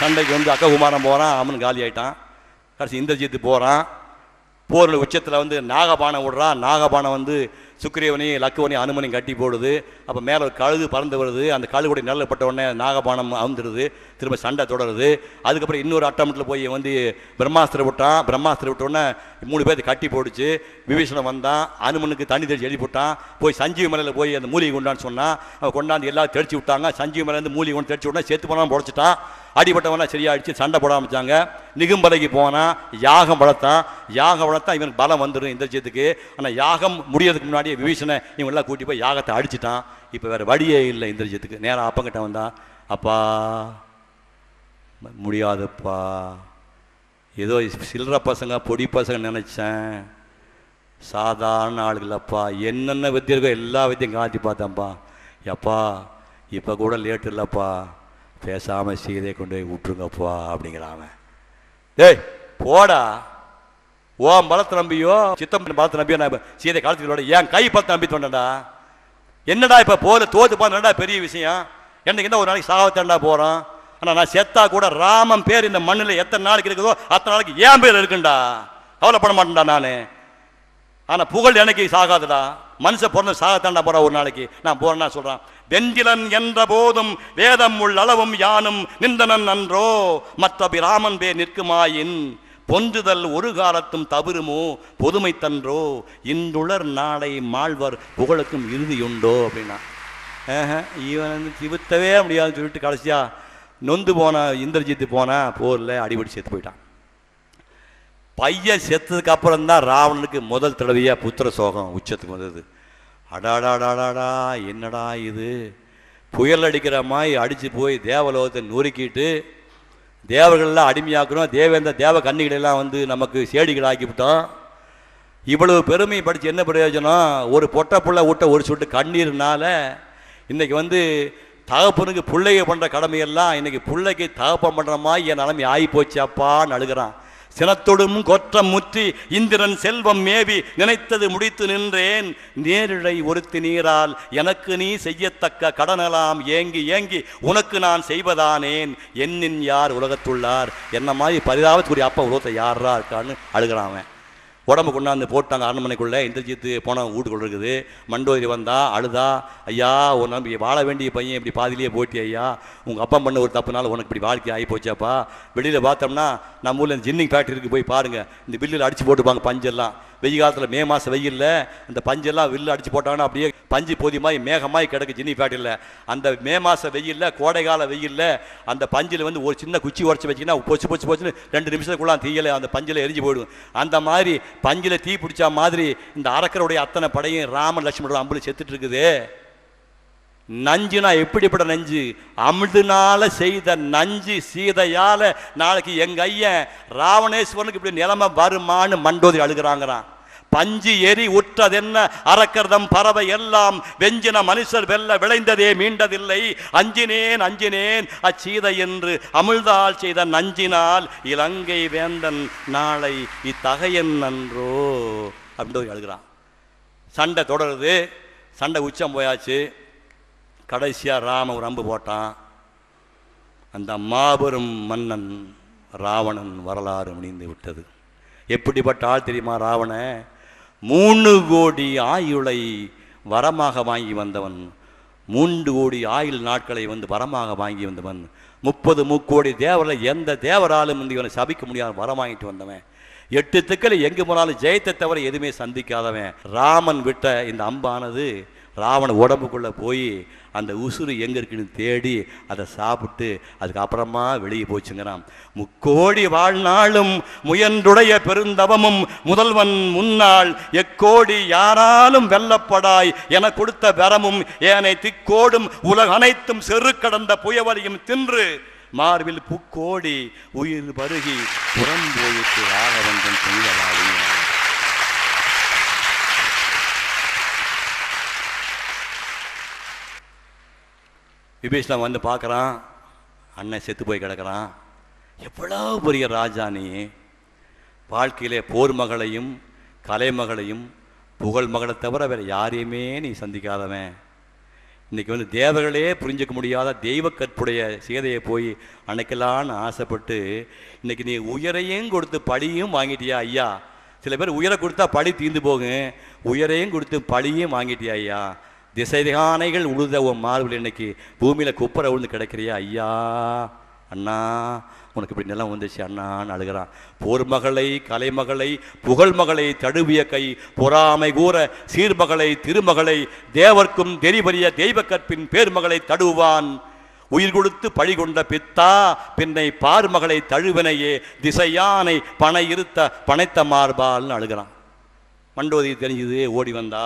சண்டைக்கு வந்து அக்ககுமாரன் போகிறான் அவன் காலி ஆகிட்டான் கடைசி இந்திரஜித்து போகிறான் போரில் உச்சத்தில் வந்து நாகபானம் விடுறான். நாகபானம் வந்து சுக்கிரீவனையும் லக்குவனையும் அனுமனையும் கட்டி போடுது. அப்போ மேலே ஒரு கழுகு பறந்து வருது. அந்த கழுகுடைய நிழல் பட்ட உடனே நாகபானம் அவுந்துடுது திரும்ப சண்டை தொடருது. அதுக்கப்புறம் இன்னொரு அட்டமட்டில் போய் வந்து பிரம்மாஸ்திரம் விட்டான். பிரம்மாஸ்திரம் விட்ட உடனே மூணு பேர்த்து கட்டி போடுச்சு. விபீஷணம் வந்தான். அனுமனுக்கு தண்ணி தெளிச்சு எழுதி போட்டான். போய் சஞ்சீவ மலையில் போய் அந்த மூலிகை கொண்டான்னு சொன்னான். அவன் கொண்டாந்து எல்லாரும் தெளிச்சு விட்டாங்க. சஞ்சீவ மலையிலேருந்து மூலிகை கொண்டு தெளிச்சு விட்டா செத்து போனான் பொழைச்சிட்டான். அடிபட்டவனா சரியாயிடுச்சு. சண்டை போட ஆரம்பித்தாங்க நிகும்பலைக்கு போனால் யாகம் வளர்த்தான். யாகம் வளர்த்தா இவனுக்கு பலம் வந்துடும் இந்திரஜித்துக்கு. ஆனால் யாகம் முடியறதுக்கு முன்னாடியே விபீஷனை இவங்கெல்லாம் எல்லாம் கூட்டி போய் யாகத்தை அடிச்சிட்டான். இப்போ வேற வழியே இல்லை இந்திரஜித்துக்கு. நேராக அப்பங்கிட்ட வந்தான் அப்பா முடியாதுப்பா. ஏதோ சில்லற பசங்க பொடி பசங்க நினச்சேன். சாதாரண ஆளுகளப்பா என்னென்ன வித்தியம் இருக்கோ எல்லா வித்தியும் காட்டி பார்த்தேன்ப்பா. எப்பா இப்போ கூட லேட் இல்லைப்பா. பேசாமல் சீதையை கொண்டு போய் விட்டுருங்கப்பா அப்படிங்கிறான் அவன். டேய் போடா. ஓம் பலத்தை நம்பியோ சித்தம் பலத்தை நம்பியோ நான் சீதை காலத்தில் ஏன் கை பலத்தை நம்பி தோண்டா என்னடா இப்போ போல தோத்து பார்த்தா பெரிய விஷயம்? என்னைக்கு என்ன ஒரு நாளைக்கு சாகத்தாண்டா போகிறோம் ஆனால் நான் செத்தா கூட ராமன் பேர் இந்த மண்ணில் எத்தனை நாளைக்கு இருக்குதோ அத்தனை நாளைக்கு ஏன் பேர் இருக்குண்டா. கவலைப்பட மாட்டேன்டா நான். ஆனால் புகழ் எனக்கு சாகாதுடா. மனுஷ பிறந்த சாகத்தாண்டா போகிற ஒரு நாளைக்கு. நான் போறேன்னா சொல்றான் வெஞ்சிலன் என்ற போதும் வேதம் உள்ளளவும் யானும் நிந்தனன் நன்றோ மற்ற ராமன் பேர் நிற்குமாயின் பொன்றுதல் ஒரு காலத்தும் தவறுமோ? பொதுமை தன்றோ இன்றுளர் நாளை மாழ்வர் புகழுக்கும் இறுதியுண்டோ அப்படின்னா. இவன் வந்து திவுத்தவே முடியாதுன்னு சொல்லிட்டு கடைசியா நொந்து போன இந்திரஜித்து போனா போரில் அடிபடி செத்து போயிட்டான். பையன் செத்ததுக்கு அப்புறம் தான் ராவணனுக்கு முதல் தடவையா புத்திர சோகம் உச்சத்துக்கு வந்தது. அடாடாடாடாடா என்னடா இது? புயல் அடிக்கிற மாதிரி அடித்து போய் தேவலோகத்தை நொறுக்கிட்டு தேவர்கள்லாம் அடிமையாக்குறோம். தேவேந்திர தேவ கன்னிகளெல்லாம் வந்து நமக்கு சேடிகள் விட்டோம் இவ்வளவு பெருமை படித்து என்ன பிரயோஜனம்? ஒரு பொட்டை புள்ள விட்ட ஒரு சொட்டு கண்ணீர்னால இன்றைக்கி வந்து தகப்பனுக்கு பிள்ளைக பண்ணுற கடமையெல்லாம் இன்றைக்கி பிள்ளைக்கு தகப்பம் பண்ணுற மாதிரி என் நிலைமை ஆகி போச்சு அப்பான்னு அழுகிறான் சினத்தொடும் கொற்றம் முற்றி இந்திரன் செல்வம் மேவி நினைத்தது முடித்து நின்றேன். நேரிழை ஒருத்தி நீரால் எனக்கு நீ செய்யத்தக்க கடனெல்லாம் ஏங்கி ஏங்கி உனக்கு நான் செய்வதானேன். என்னின் யார் உலகத்துள்ளார்? என்ன மாதிரி பரிதாபத்துக்குரிய அப்பா உலகத்தை யாரா இருக்கான்னு அழுகிறான் உடம்பு கொண்டாந்து போட்டாங்க அரண்மனைக்குள்ளே இந்திரஜித்து போன வீட்டுக்குள்ள இருக்குது. மண்டோதரி வந்தா அழுதா ஐயா ஒரு நம்பி வாழ வேண்டிய பையன் இப்படி பாதிலேயே போட்டி ஐயா. உங்கள் அப்பா பண்ண ஒரு தப்புனால உனக்கு இப்படி வாழ்க்கை ஆகி போச்சாப்பா வெளியில் பார்த்தோம்னா நம்ம ஊரில் ஜின்னிங் ஃபேக்ட்ரிக்கு போய் பாருங்கள் இந்த பில்லில் அடித்து போட்டுப்பாங்க பஞ்செல்லாம். வெயில் காலத்தில் மே மாதம் வெயில்ல அந்த பஞ்செல்லாம் வில்லு அடிச்சு போட்டாங்கன்னா அப்படியே பஞ்சு போதியமாய் மேகமாய் கிடக்கு ஜினி ஃபேக்ட்ரியில். அந்த மே மாதம் வெயில்ல கோடைக்கால வெயிலில் வெயில்ல அந்த பஞ்சில் வந்து ஒரு சின்ன குச்சி உடச்சி வச்சிங்கன்னா பொச்சு பொச்சு பொச்சுன்னு ரெண்டு நிமிஷத்துக்குள்ள அந்த அந்த பஞ்சில் எரிஞ்சு போயிடும். அந்த மாதிரி பஞ்சில் தீ பிடிச்சா மாதிரி இந்த அரக்கருடைய அத்தனை படையும் ராமன் லட்சுமணோட அம்புல செத்துட்டு இருக்குது. நஞ்சுனா எப்படிப்பட்ட நஞ்சு? அமிழ்துனால செய்த நஞ்சு சீதையால நாளைக்கு எங்க ஐயன் ராவணேஸ்வரனுக்கு இப்படி நிலைமை வருமான்னு மண்டோதி அழுகிறாங்கிறான். பஞ்சு எரி உற்றதென்ன அரக்கர்தம் பறவை எல்லாம் வெஞ்சின மனுஷர் வெல்ல விளைந்ததே மீண்டதில்லை. அஞ்சினேன் அஞ்சினேன் அச்சீதை என்று அமிழ்தால் செய்த நஞ்சினால் இலங்கை வேந்தன் நாளை இத்தகையன் நன்றோ அப்படின்னு அழுகிறான் சண்டை தொடருது. சண்டை உச்சம் போயாச்சு. கடைசியாக ராம ஒரு அம்பு போட்டான். அந்த மாபெரும் மன்னன் ராவணன் வரலாறு முடிந்து விட்டது. எப்படிப்பட்ட ஆள் தெரியுமா ராவணன்? மூணு கோடி ஆயுளை வரமாக வாங்கி வந்தவன் மூன்று கோடி ஆயுள் நாட்களை வந்து வரமாக வாங்கி வந்தவன் முப்பது முக்கோடி தேவரில் எந்த தேவராலும் வந்து இவனை சபிக்க முடியாத வரம் வாங்கிட்டு வந்தவன். எட்டு திக்கில் எங்கே போனாலும் ஜெயத்தை தவிர எதுவுமே சந்திக்காதவன். ராமன் விட்ட இந்த அம்பானது ராவண உடம்புக்குள்ளே போய் அந்த உசுறு எங்கே இருக்குன்னு தேடி அதை சாப்பிட்டு அதுக்கப்புறமா வெளியே போச்சுங்கிறான். முக்கோடி வாழ்நாளும் முயன்றுடைய பெருந்தவமும் முதல்வன் முன்னாள் எக்கோடி யாராலும் வெல்லப்படாய் என கொடுத்த வரமும் ஏனை திக்கோடும் உலக அனைத்தும் செரு கடந்த புயவரையும் தின்று மார்பில் புக்கோடி உயிர் பருகி புறம்போயிட்டு ராகவந்தன் செய்தலாவி விபீஷணன் வந்து பார்க்குறான். அண்ணன் செத்து போய் கிடக்கிறான். எவ்வளோ பெரிய ராஜா நீ. வாழ்க்கையிலே போர் மகளையும் கலைமகளையும் புகழ் மகளை தவிர வேறு யாரையுமே நீ சந்திக்காதவன். இன்றைக்கி வந்து தேவர்களே புரிஞ்சுக்க முடியாத தெய்வ கற்புடைய சேதையை போய் அணைக்கலான்னு ஆசைப்பட்டு இன்னைக்கு நீ உயரையும் கொடுத்து பழியும் வாங்கிட்டியா ஐயா? சில பேர் உயரை கொடுத்தா பழி தீர்ந்து போகும். உயரையும் கொடுத்து பழியும் வாங்கிட்டியா ஐயா? திசைதானைகள் உழுத உன் மார்பில் இன்னைக்கு பூமியில் குப்பரை விழுந்து கிடைக்கிறியா? ஐயா அண்ணா உனக்கு இப்படி நிலம் வந்துச்சு அண்ணான்னு அழுகிறான். போர் மகளை கலைமகளை புகழ் மகளை கை பொறாமை கூற சீர்மகளை திருமகளை தேவர்க்கும் தெரிபரிய தெய்வ கற்பின் பேர்மகளை தடுவான் உயிர் கொடுத்து பழி கொண்ட பித்தா பின்னை பார்மகளை தழுவினையே திசையானை பனை இருத்த பனைத்த மார்பால்னு அழுகிறான். மண்டோதி தெரிஞ்சது ஓடி வந்தா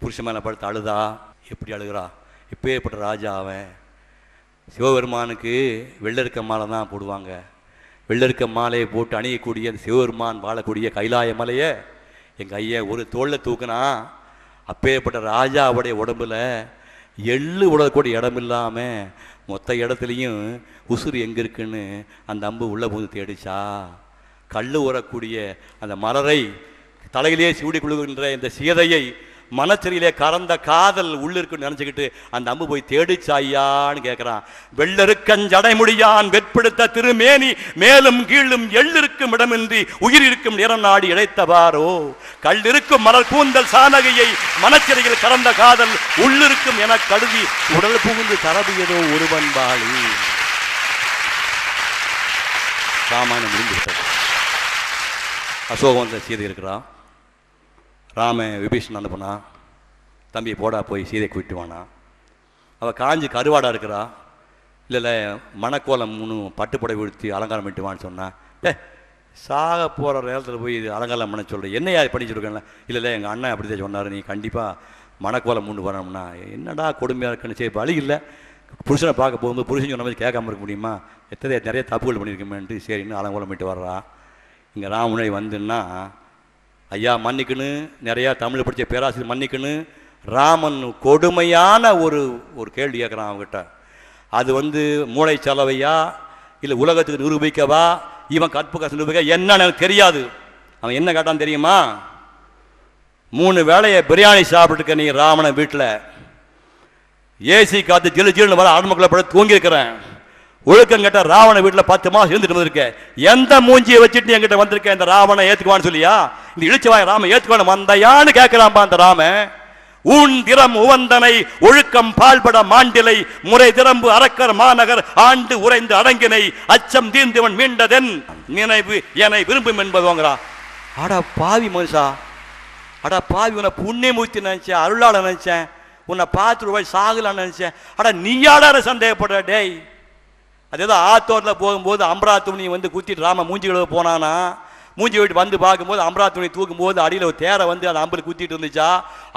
புருஷன் மேலே படுத்து அழுதா? எப்படி அழுகிறா? இப்பேற்பட்ட ராஜா அவன். சிவபெருமானுக்கு வெள்ளருக்க மாலை தான் போடுவாங்க. வெள்ளருக்க மாலையை போட்டு அணியக்கூடிய அந்த சிவபெருமான் வாழக்கூடிய கைலாய மலையை எங்கள் ஐயன் ஒரு தோளில் தூக்குனா அப்பேற்பட்ட ராஜாவுடைய உடம்புல எள்ளு உடக்கூடிய இடம் இல்லாமல் மொத்த இடத்துலையும் உசுறு எங்கே இருக்குன்னு அந்த அம்பு உள்ளே போது தேடிச்சா? கல் உரக்கூடிய அந்த மலரை தலையிலே சூடி கொள்கின்ற இந்த சீதையை மனச்சரியிலே கறந்த காதல் உள்ளிருக்கு நினைச்சுக்கிட்டு அந்த அம்பு போய் தேடிச்சாயான்னு கேட்கிறான் வெள்ளருக்கஞ்சடைமுடியான் வெட்படுத்த திருமேனி மேலும் கீழும் எள்ளிருக்கும் இடமின்றி உயிர் இருக்கும் நிறம் நாடி இழைத்தவாரோ கல்லிருக்கும் மலர் கூந்தல் சானகையை மனச்சரியில் கறந்த காதல் உள்ளிருக்கும் என கருதி உடல் புகுந்து தரவியதோ ஒருவன் பாலி. சாமானம் முடிந்துவிட்டது அசோகவந்த சீதை இருக்கிறான். ராமன் விபீஷன் அனுப்புனா தம்பி போடா போய் சீதை கூட்டிட்டு வானா. அவள் காஞ்சி கருவாடாக இருக்கிறா. இல்லை இல்லை மணக்கோலம் மூணு பட்டுப்படை உடுத்தி அலங்காரம் பண்ணிட்டுவான்னு சொன்னான் ஏ சாக போகிற நேரத்தில் போய் இது அலங்காரம் பண்ண சொல்கிறேன் என்ன யார் பண்ணி சொல்லிருக்கேன்ல இல்லை இல்லை எங்கள் அண்ணன் அப்படி தான் சொன்னார். நீ கண்டிப்பாக மணக்கோலம் மூணு வரணும்னா என்னடா கொடுமையாக இருக்குன்னு சரி வழி இல்லை. புருஷனை பார்க்க போகும்போது புருஷன் சொன்ன மாதிரி கேட்காம இருக்க முடியுமா? எத்தனை நிறைய தப்புகள் பண்ணியிருக்கோமேன்ட்டு சரின்னு அலங்கோலம் பண்ணிட்டு வர்றா. இங்கே ராமுனை வந்துன்னா ஐயா மன்னிக்கணு நிறையா தமிழ் படித்த பேராசிரியர் மன்னிக்கணு. ராமன் கொடுமையான ஒரு ஒரு கேள்வி கேட்குறான் அவங்ககிட்ட அது வந்து மூளை செலவையா? இல்லை உலகத்துக்கு நிரூபிக்கவா? இவன் கற்பு கசு நிரூபிக்க? என்னன்னு எனக்கு தெரியாது. அவன் என்ன கேட்டான் தெரியுமா? மூணு வேளையை பிரியாணி சாப்பிட்டுருக்க நீ ராமனை வீட்டில் ஏசி காற்று ஜிலு ஜிலுன்னு வர ஆண்மக்களை பட தூங்கியிருக்கிறேன். ஒழுக்கம் கேட்ட ராவண வீட்டில் பத்து மாதம் இருந்துட்டு வந்திருக்க. எந்த மூஞ்சியை வச்சுட்டு என்கிட்ட வந்திருக்கேன் இந்த ராவண ஏத்துக்குவான்னு சொல்லியா? இந்த இழிச்சவாய் ராம ஏத்துக்குவான்னு வந்தையான்னு கேட்கிறான்பா அந்த ராமன். ஊன் திறம் உவந்தனை ஒழுக்கம் பால்பட மாண்டிலை முறை திறம்பு அரக்கர் மாநகர் ஆண்டு உறைந்து அடங்கினை அச்சம் தீர்ந்தவன் மீண்டதென் நினைவு என விரும்பும் என்பதுங்கிறா. அடா பாவி மனுஷா. அடா பாவி உன்னை புண்ணியமூர்த்தி நினைச்சேன் அருளாள நினைச்சேன் உன்னை பார்த்து ரூபாய் சாகலான்னு நினைச்சேன். அடா நீயாடார சந்தேகப்படுற? டேய். அது ஏதோ ஆத்தோரில் போகும்போது அம்பரா துணி வந்து குத்திட்டு ராம மூஞ்சி கழுவ போனானா? மூஞ்சி விட்டு வந்து பார்க்கும்போது அம்பரா துணி தூக்கும்போது அடியில் ஒரு தேரை வந்து அந்த அம்பலுக்கு குத்திட்டு இருந்துச்சா?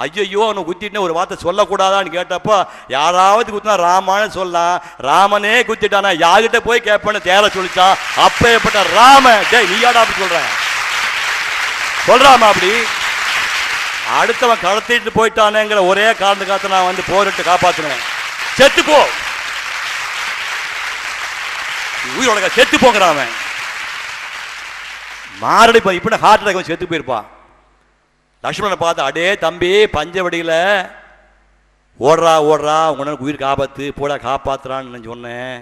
ஐயோ அவனை குத்திட்டுன்னு ஒரு வார்த்தை சொல்லக்கூடாதான்னு கேட்டப்போ யாராவது குத்தினா ராமான்னு சொல்லலாம். ராமனே குத்திட்டானா? யார்கிட்ட போய் கேட்பேன்னு தேரை சொல்லிச்சான் அப்பேற்பட்ட ராம டேய் நீயாடா அப்படி சொல்கிறேன் சொல்கிறாமா அப்படி அடுத்தவன் கடத்திட்டு போயிட்டானேங்கிற ஒரே காரணத்துக்காக நான் வந்து போரிட்டு காப்பாற்றுனேன் செத்துக்கோ. போ உயிரோட செத்து போங்கிறான் அவன். மாரடி இப்போ ஹார்ட் அட்டாக் செத்து போயிருப்பான். லக்ஷ்மணனை பார்த்து அடே தம்பி பஞ்சவடியில் ஓடுறா ஓடுறா உங்க அண்ணனுக்கு உயிர் ஆபத்து போடா காப்பாத்துறான்னு நான் சொன்னேன்.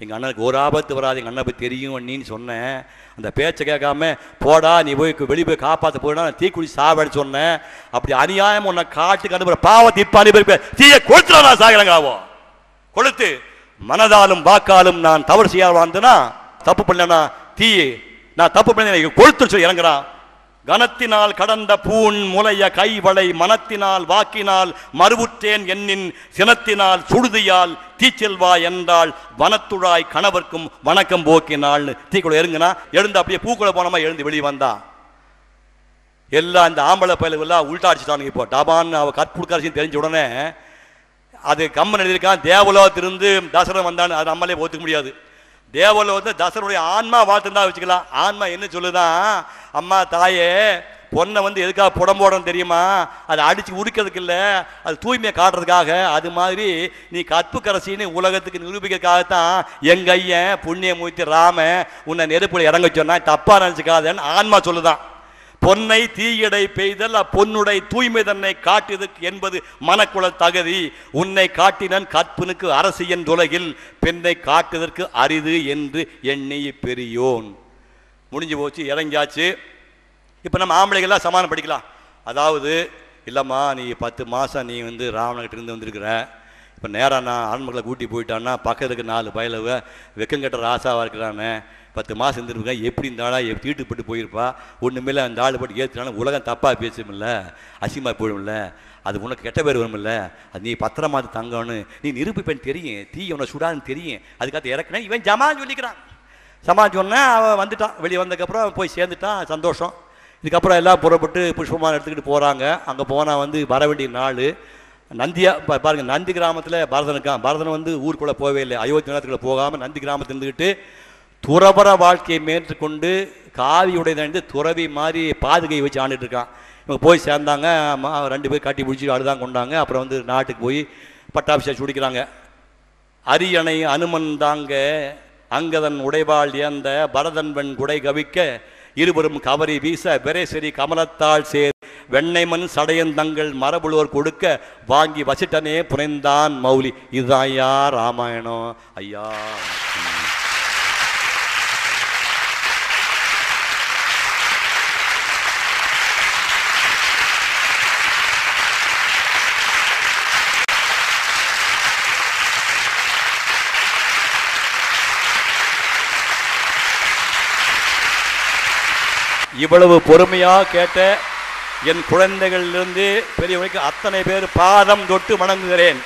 எங்கள் அண்ணனுக்கு ஒரு ஆபத்து வராது எங்கள் அண்ணன் போய் தெரியும் அண்ணின்னு சொன்னேன். அந்த பேச்சை கேட்காம போடா நீ போய் வெளியே போய் காப்பாற்ற போயிடா நான் தீக்குடி சாவடி சொன்னேன். அப்படி அநியாயம் உன்னை காட்டுக்கு அனுப்புற பாவத்தை இப்போ அனுப்பி தீயை கொளுத்துறா நான் சாகிறங்காவோ கொளுத்து. மனதாலும் வாக்காலும் நான் தவறு செய்ய வாழ்ந்தனா? தப்பு பண்ணனா தீ நான் தப்பு பண்ண கொழுத்து சொல்லி இறங்குறான் கனத்தினால் கடந்த பூண் முளைய கைவளை மனத்தினால் வாக்கினால் மறுவுற்றேன் என்னின் சினத்தினால் சுடுதியால் தீச்செல்வா என்றால் வனத்துழாய் கணவர்க்கும் வணக்கம் போக்கினாள்னு தீக்குள்ள எருங்கினா எழுந்து அப்படியே பூக்குள்ள போனமா எழுந்து வெளியே வந்தா. எல்லாம் இந்த ஆம்பளை பயலுகள்லாம் உள்டா அடிச்சுட்டானுங்க இப்போ. டபான்னு அவ கற்புடுக்காரசின்னு தெரிஞ்ச உடனே அது கம்மன் எழுதியிருக்கான் தேவலோகத்திலிருந்து தசரன் வந்தான்னு அது நம்மளே ஒத்துக்க முடியாது. தேவலோகத்தில் தசரனுடைய ஆன்மா வாழ்த்துன்னு தான் வச்சுக்கலாம். ஆன்மா என்ன சொல்லுதான் அம்மா தாயே பொண்ணை வந்து எதுக்காக புடம் போடணும் தெரியுமா? அதை அடித்து உடுக்கிறதுக்கு இல்லை அது தூய்மையை காட்டுறதுக்காக. அது மாதிரி நீ கற்பு கரசின்னு உலகத்துக்கு நிரூபிக்கிறதுக்காகத்தான் எங்கள் ஐயன் புண்ணியமூர்த்தி ராம உன்னை நெருப்புல இறங்க சொன்னா தப்பாக நினச்சிக்காதன்னு ஆன்மா சொல்லுதான். பொன்னை தீயடை பெய்தல் அப்பொன்னுடை தூய்மை தன்னை காட்டுது என்பது மனக்குல தகுதி. உன்னை காட்டினன் கற்பனுக்கு அரசியன் துலகில் பெண்ணை காட்டுதற்கு அரிது என்று எண்ணி பெரியோன். முடிஞ்சு போச்சு இறங்கியாச்சு. இப்போ நம்ம ஆம்பளைகள்லாம் சமானம் படிக்கலாம். அதாவது இல்லைம்மா நீ பத்து மாதம் நீ வந்து ராவணகிட்ட இருந்து வந்திருக்கிற. இப்போ நேராக நான் ஆண்மக்களை கூட்டி போயிட்டான்னா பக்கத்துக்கு நாலு பயலவ வெக்கங்கட்ட ராசாவாக இருக்கிறானே பத்து மாதம் இருந்திருக்கேன் எப்படி இருந்தாலும் எப்படி தீட்டுப்பட்டு போயிருப்பா? ஒன்றுமேல அந்த ஆள் போட்டு ஏற்றுனாலும் உலகம் தப்பாக பேசுமில்ல அசிமா போயிடும்ல அது உனக்கு கெட்ட பேர் வரும்ல அது நீ பத்திரமா அது தங்கணும். நீ நிரூபிப்பேன் தெரியும் தீ உன்னை சுடான்னு தெரியும் அதுக்காக இறக்குனேன் இவன் ஜமான்னு சொல்லிக்கிறான். சமாளிச்சு சொன்னால் அவன் வந்துட்டான் வெளியே வந்ததுக்கப்புறம் போய் சேர்ந்துட்டான் சந்தோஷம். இதுக்கப்புறம் எல்லாம் புறப்பட்டு புஷ்பமான எடுத்துக்கிட்டு போகிறாங்க அங்கே போனால் வந்து வர வேண்டிய நாள் நந்தியா பா- பாருங்க நந்தி கிராமத்தில் பரதன் இருக்கான். பரதன் வந்து ஊருக்குள்ளே போகவே இல்லை. அயோத்தி நேரத்துக்குள்ள போகாமல் நந்தி கிராமத்தில் இருந்துக்கிட்டு துறவர வாழ்க்கையை மேற்கொண்டு காவி உடையதணிந்து துறவி மாதிரி பாதுகை வச்சு ஆண்டுட்டு இருக்கான். இவங்க போய் சேர்ந்தாங்க. அம்மா, ரெண்டு பேர் கட்டி பிடிச்சி அழுதான் கொண்டாங்க. அப்புறம் வந்து நாட்டுக்கு போய் பட்டாபிஷேகம் சுடிக்கிறாங்க அரியணை அனுமன் தாங்க அங்கதன் உடைவாள் ஏந்த பரதன் வெண் குடை கவிக்க இருவரும் கவரி வீச வெறை சரி கமலத்தால் சேர் வெண்ணைமன் சடையந்தங்கள் மரபுலோர் கொடுக்க வாங்கி வசிட்டனே புனைந்தான் மௌலி. இதுதான் ஐயா ராமாயணம். ஐயா. இவ்வளவு பொறுமையா கேட்ட என் குழந்தைகளிலிருந்து பெரியவனுக்கு அத்தனை பேர் பாதம் தொட்டு வணங்குகிறேன்.